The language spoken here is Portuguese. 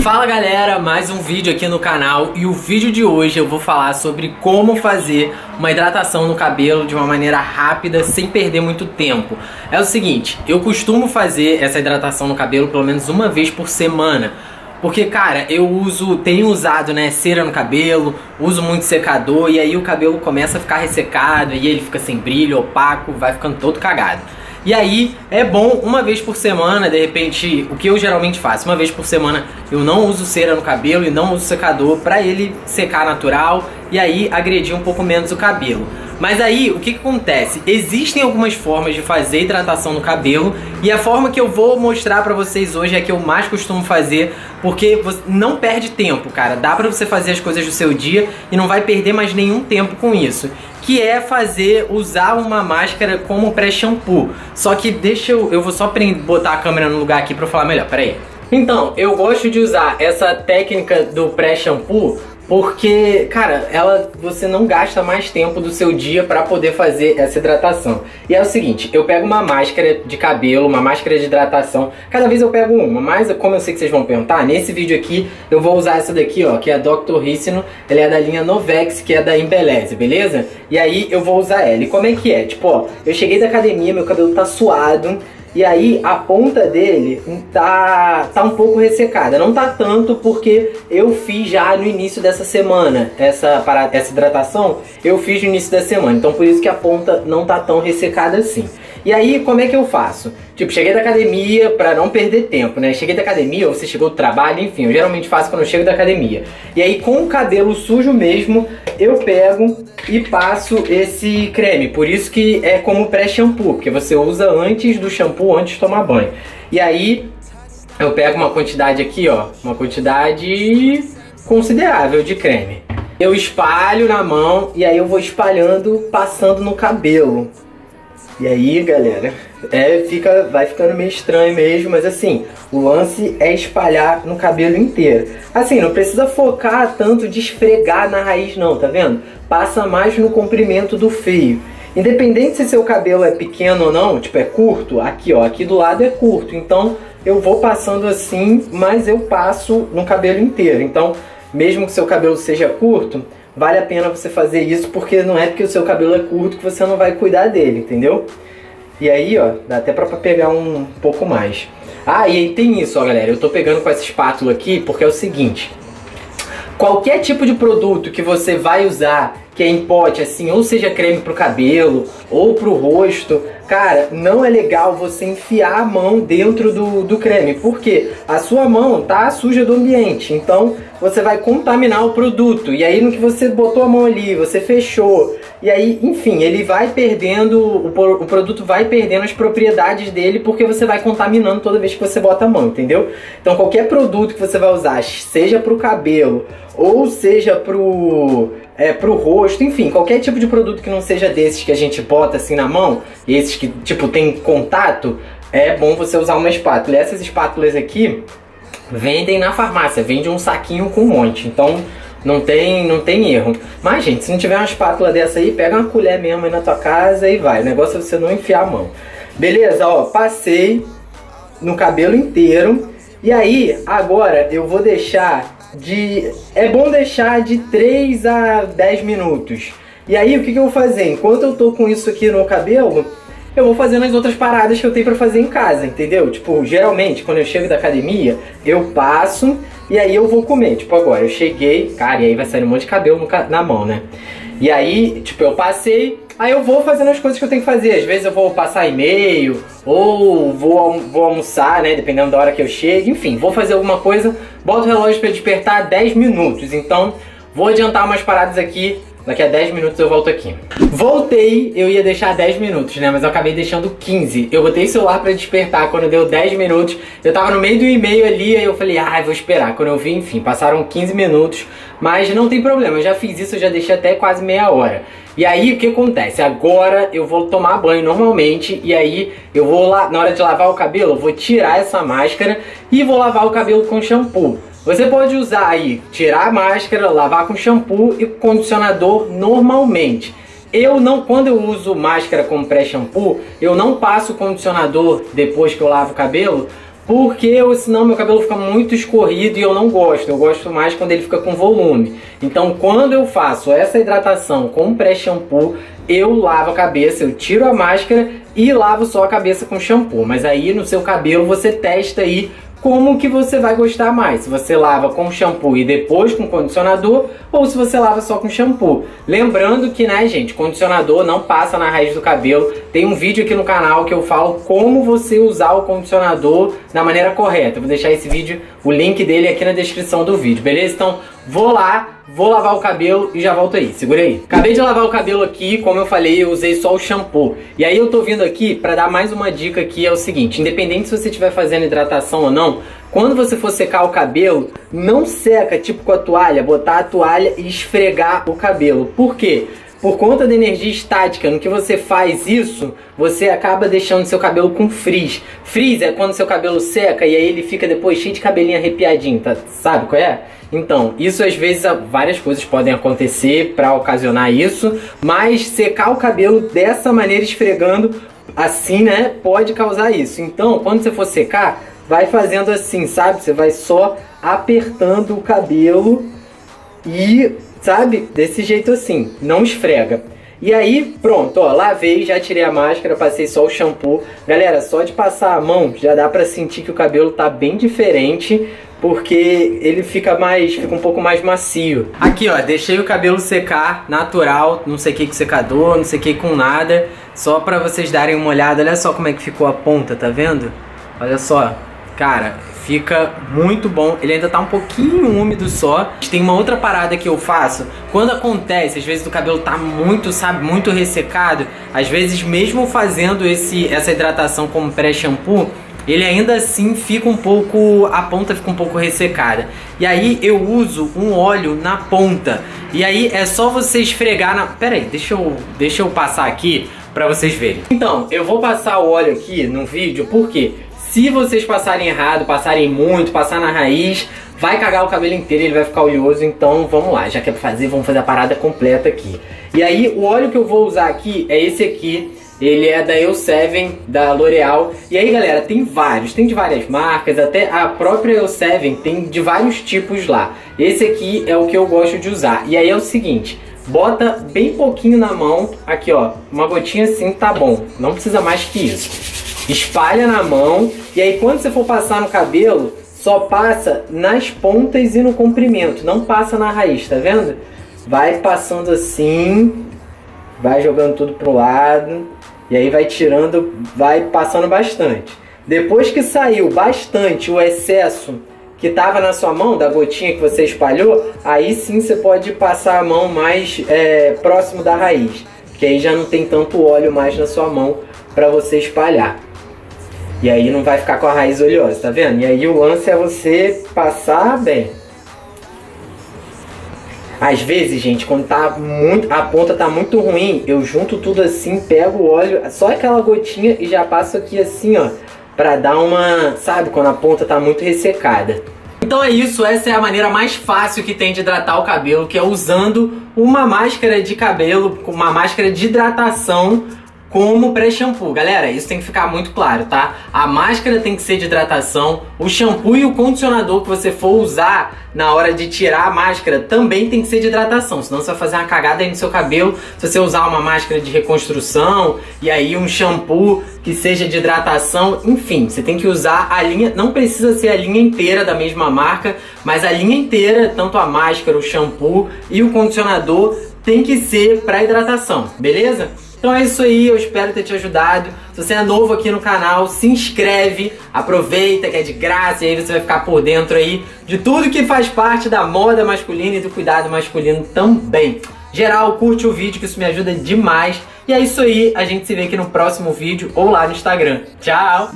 Fala galera, mais um vídeo aqui no canal e o vídeo de hoje eu vou falar sobre como fazer uma hidratação no cabelo de uma maneira rápida sem perder muito tempo. É o seguinte, eu costumo fazer essa hidratação no cabelo pelo menos uma vez por semana. Porque, cara, eu uso, tenho usado, né, cera no cabelo, uso muito secador e aí o cabelo começa a ficar ressecado e ele fica sem brilho, opaco, vai ficando todo cagado. E aí é bom uma vez por semana, de repente, o que eu geralmente faço, uma vez por semana eu não uso cera no cabelo e não uso secador para ele secar natural e aí agredir um pouco menos o cabelo. Mas aí, o que, que, acontece? Existem algumas formas de fazer hidratação no cabelo e a forma que eu vou mostrar pra vocês hoje é a que eu mais costumo fazer porque você não perde tempo, cara. Dá pra você fazer as coisas do seu dia e não vai perder mais nenhum tempo com isso. Que é fazer, usar uma máscara como pré-shampoo. Só que deixa eu, eu vou só botar a câmera no lugar aqui eu falar melhor, peraí. Então, eu gosto de usar essa técnica do pré-shampoo porque, cara, ela você não gasta mais tempo do seu dia para poder fazer essa hidratação. E é o seguinte, eu pego uma máscara de cabelo, uma máscara de hidratação. Cada vez eu pego uma, mas como eu sei que vocês vão perguntar, nesse vídeo aqui eu vou usar essa daqui, ó, que é a Dr. Ricino. Ela é da linha Novex, que é da Embeleze, beleza? E aí eu vou usar ela. E como é que é? Tipo, ó, eu cheguei da academia, meu cabelo tá suado. E aí a ponta dele tá, tá um pouco ressecada. Não tá tanto porque eu fiz já no início dessa semana essa, essa hidratação. Eu fiz no início da semana. Então por isso que a ponta não tá tão ressecada assim. E aí, como é que eu faço? Tipo, cheguei da academia para não perder tempo, né? Cheguei da academia, ou você chegou do trabalho, enfim, eu geralmente faço quando eu chego da academia. E aí, com o cabelo sujo mesmo, eu pego e passo esse creme. Por isso que é como pré-shampoo, porque você usa antes do shampoo, antes de tomar banho. E aí, eu pego uma quantidade aqui, ó, uma quantidade considerável de creme. Eu espalho na mão e aí eu vou espalhando, passando no cabelo. E aí, galera, é, fica, vai ficando meio estranho mesmo, mas assim, o lance é espalhar no cabelo inteiro. Assim, não precisa focar tanto de esfregar na raiz não, tá vendo? Passa mais no comprimento do fio. Independente se seu cabelo é pequeno ou não, tipo é curto, aqui ó, aqui do lado é curto, então eu vou passando assim, mas eu passo no cabelo inteiro. Então, mesmo que seu cabelo seja curto, vale a pena você fazer isso porque não é porque o seu cabelo é curto que você não vai cuidar dele, entendeu? E aí, ó, dá até pra pegar um pouco mais. Ah, e aí tem isso, ó, galera. Eu tô pegando com essa espátula aqui porque é o seguinte. Qualquer tipo de produto que você vai usar que é em pote, assim, ou seja creme pro cabelo ou pro rosto, cara, não é legal você enfiar a mão dentro do, do creme, porque a sua mão tá suja do ambiente, então você vai contaminar o produto, e aí no que você botou a mão ali, você fechou, e aí, enfim, ele vai perdendo, o, o produto vai perdendo as propriedades dele, porque você vai contaminando toda vez que você bota a mão, entendeu? Então qualquer produto que você vai usar, seja pro cabelo, ou seja pro é, pro rosto, enfim, qualquer tipo de produto que não seja desses que a gente bota assim na mão, esses que, tipo, tem contato, é bom você usar uma espátula. E essas espátulas aqui vendem na farmácia, vende um saquinho com um monte, então não tem, não tem erro. Mas, gente, se não tiver uma espátula dessa aí, pega uma colher mesmo aí na tua casa e vai. O negócio é você não enfiar a mão. Beleza, ó, passei no cabelo inteiro. E aí, agora eu vou deixar de. É bom deixar de 3 a 10 minutos. E aí o que, que eu vou fazer? Enquanto eu tô com isso aqui no cabelo, eu vou fazendo as outras paradas que eu tenho para fazer em casa, entendeu? Tipo, geralmente quando eu chego da academia, eu passo e aí eu vou comer. Tipo, agora eu cheguei, cara, e aí vai sair um monte de cabelo na mão, né? E aí, tipo, eu passei, aí eu vou fazendo as coisas que eu tenho que fazer. Às vezes eu vou passar e-mail, ou vou, vou almoçar, né? Dependendo da hora que eu chego. Enfim, vou fazer alguma coisa, boto o relógio para despertar 10 minutos. Então, vou adiantar umas paradas aqui Daqui a 10 minutos eu volto aqui. Voltei, eu ia deixar 10 minutos, né? Mas eu acabei deixando 15. Eu botei o celular pra despertar quando deu 10 minutos. Eu tava no meio do e-mail ali, aí eu falei, ah, vou esperar. Quando eu vi, enfim, passaram 15 minutos. Mas não tem problema, eu já fiz isso, eu já deixei até quase meia hora. E aí o que acontece? Agora eu vou tomar banho normalmente e aí eu vou lá, na hora de lavar o cabelo, eu vou tirar essa máscara e vou lavar o cabelo com shampoo. Você pode usar aí, tirar a máscara, lavar com shampoo e condicionador normalmente. Eu não, quando eu uso máscara como pré-shampoo, eu não passo condicionador depois que eu lavo o cabelo, porque senão meu cabelo fica muito escorrido e eu não gosto. Eu gosto mais quando ele fica com volume. Então, quando eu faço essa hidratação com pré-shampoo, eu lavo a cabeça, eu tiro a máscara e lavo só a cabeça com shampoo. Mas aí no seu cabelo você testa aí como que você vai gostar mais. Se você lava com shampoo e depois com condicionador ou se você lava só com shampoo. Lembrando que, né, gente, condicionador não passa na raiz do cabelo. Tem um vídeo aqui no canal que eu falo como você usar o condicionador da maneira correta. Vou deixar esse vídeo, o link dele aqui na descrição do vídeo, beleza? Então, vou lá, Vou lavar o cabelo e já volto aí, segura aí. Acabei de lavar o cabelo aqui, como eu falei, eu usei só o shampoo. E aí eu tô vindo aqui pra dar mais uma dica que é o seguinte, independente se você estiver fazendo hidratação ou não, quando você for secar o cabelo, não seca tipo com a toalha, botar a toalha e esfregar o cabelo. Por quê? Por conta da energia estática, no que você faz isso, você acaba deixando seu cabelo com frizz. Frizz é quando seu cabelo seca e aí ele fica depois cheio de cabelinho arrepiadinho, tá? sabe qual é? Então, isso às vezes várias coisas podem acontecer para ocasionar isso, mas secar o cabelo dessa maneira esfregando assim, né, pode causar isso. Então, quando você for secar, vai fazendo assim, sabe? Você vai só apertando o cabelo e sabe? Desse jeito assim, não esfrega. E aí, pronto, ó, lavei, já tirei a máscara, passei só o shampoo. Galera, só de passar a mão já dá pra sentir que o cabelo tá bem diferente, porque ele fica mais, fica um pouco mais macio. Aqui, ó, deixei o cabelo secar natural, não sei que com secador, não sei que com nada, só pra vocês darem uma olhada. Olha só como é que ficou a ponta, tá vendo? Olha só, cara, Fica muito bom. Ele ainda tá um pouquinho úmido só. Tem uma outra parada que eu faço. Quando acontece, às vezes o cabelo tá muito, sabe, muito ressecado. Às vezes mesmo fazendo esse, essa hidratação como pré-shampoo, ele ainda assim fica um pouco, a ponta fica um pouco ressecada. E aí eu uso um óleo na ponta. E aí é só você esfregar na... Pera aí, deixa eu, deixa eu passar aqui para vocês verem. Então, eu vou passar o óleo aqui no vídeo, porque se vocês passarem errado, passarem muito, passar na raiz, vai cagar o cabelo inteiro, ele vai ficar oleoso, então vamos lá, já que é fazer, vamos fazer a parada completa aqui. E aí, o óleo que eu vou usar aqui é esse aqui, ele é da Eu7, da L'Oreal. E aí, galera, tem vários, tem de várias marcas, até a própria Eu7 tem de vários tipos lá. Esse aqui é o que eu gosto de usar. E aí é o seguinte, bota bem pouquinho na mão, aqui ó, uma gotinha assim tá bom, não precisa mais que isso espalha na mão e aí quando você for passar no cabelo, só passa nas pontas e no comprimento, não passa na raiz, tá vendo? Vai passando assim, vai jogando tudo pro lado e aí vai tirando, vai passando bastante. Depois que saiu bastante o excesso que estava na sua mão, da gotinha que você espalhou, aí sim você pode passar a mão mais é, próximo da raiz, que aí já não tem tanto óleo mais na sua mão para você espalhar. E aí não vai ficar com a raiz oleosa, tá vendo? E aí o lance é você passar bem. Às vezes, gente, quando tá muito, a ponta tá muito ruim, eu junto tudo assim, pego o óleo, só aquela gotinha e já passo aqui assim, ó, pra dar uma, sabe, quando a ponta tá muito ressecada. Então é isso, essa é a maneira mais fácil que tem de hidratar o cabelo, que é usando uma máscara de cabelo, uma máscara de hidratação como pré-shampoo. Galera, isso tem que ficar muito claro, tá? A máscara tem que ser de hidratação, o shampoo e o condicionador que você for usar na hora de tirar a máscara também tem que ser de hidratação, senão você vai fazer uma cagada aí no seu cabelo se você usar uma máscara de reconstrução e aí um shampoo que seja de hidratação, enfim, você tem que usar a linha, não precisa ser a linha inteira da mesma marca, mas a linha inteira, tanto a máscara, o shampoo e o condicionador tem que ser para hidratação, beleza? Então é isso aí, eu espero ter te ajudado. Se você é novo aqui no canal, se inscreve, aproveita que é de graça e aí você vai ficar por dentro aí de tudo que faz parte da moda masculina e do cuidado masculino também. Geral, curte o vídeo que isso me ajuda demais. E é isso aí, a gente se vê aqui no próximo vídeo ou lá no Instagram. Tchau!